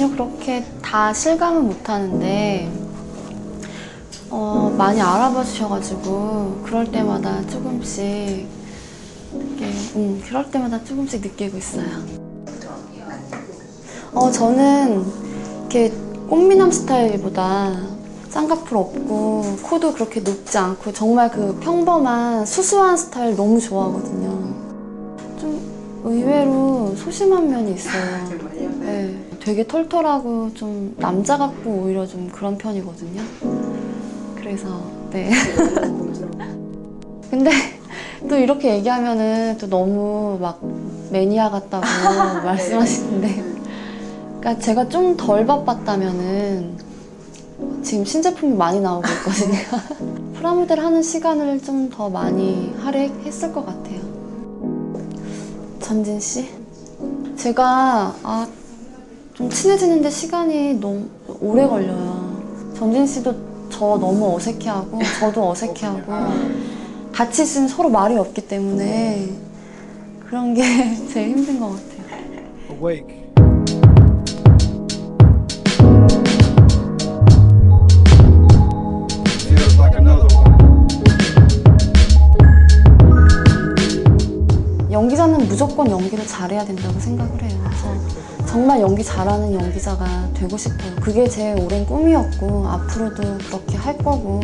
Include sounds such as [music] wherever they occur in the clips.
아니요, 그렇게 다 실감은 못하는데, 어, 많이 알아봐 주셔가지고, 그럴 때마다 조금씩, 이렇게, 음, 그럴 때마다 조금씩 느끼고 있어요. 어, 저는, 이렇게, 꽃미남 스타일보다, 쌍꺼풀 없고, 코도 그렇게 높지 않고, 정말 그 평범한, 수수한 스타일 너무 좋아하거든요. 좀, 의외로 소심한 면이 있어요. 네, 되게 털털하고 좀 남자 같고 오히려 좀 그런 편이거든요. 그래서 네. [laughs] 근데 또 이렇게 얘기하면은 또 너무 막 매니아 같다고 [laughs] 말씀하시는데, 그러니까 제가 좀 덜 바빴다면은 지금 신제품이 많이 나오고 있거든요. [laughs] 프라모델 하는 시간을 좀 더 많이 할애했을 것 같아요. 전진 씨? 제가 아, 좀 친해지는데 시간이 너무 오래 걸려요. 전진 씨도 저 너무 어색해하고 저도 어색해하고 같이 있으면 서로 말이 없기 때문에 그런 게 [laughs] 제일 힘든 것 같아요. Awake. 연기자는 무조건 연기를 잘해야 된다고 생각을 해요. 그래서 정말 연기 잘하는 연기자가 되고 싶어요. 그게 제 오랜 꿈이었고 앞으로도 그렇게 할 거고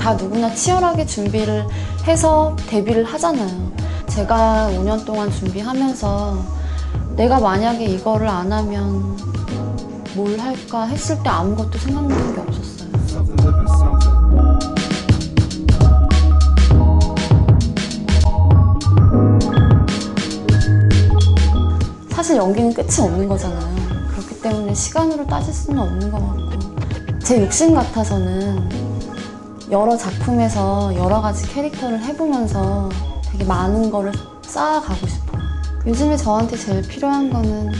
다 누구나 치열하게 준비를 해서 데뷔를 하잖아요. 제가 5년 동안 준비하면서 내가 만약에 이거를 안 하면 뭘 할까 했을 때 아무것도 생각나는 게 없었어요. 사실 연기는 끝이 없는 거잖아요. 그렇기 때문에 시간으로 따질 수는 없는 것 같고. 제 욕심 같아서는 여러 작품에서 여러 가지 캐릭터를 해보면서 되게 많은 거를 쌓아가고 싶어요. 요즘에 저한테 제일 필요한 거는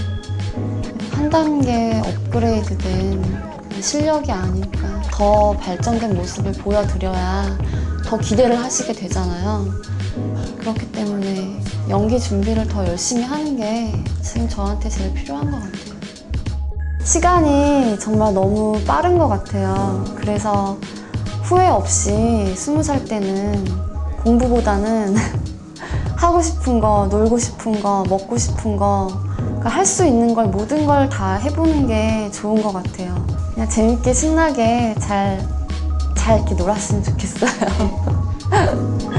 한 단계 업그레이드된 실력이 아닐까. 더 발전된 모습을 보여드려야 더 기대를 하시게 되잖아요. 그렇기 때문에 연기 준비를 더 열심히 하는 게 지금 저한테 제일 필요한 것 같아요. 시간이 정말 너무 빠른 것 같아요. 그래서 후회 없이 스무 살 때는 공부보다는 [laughs] 하고 싶은 거, 놀고 싶은 거, 먹고 싶은 거, 그러니까 할 수 있는 걸 모든 걸 다 해보는 게 좋은 것 같아요. 그냥 재밌게 신나게 잘, 잘 이렇게 놀았으면 좋겠어요. [laughs]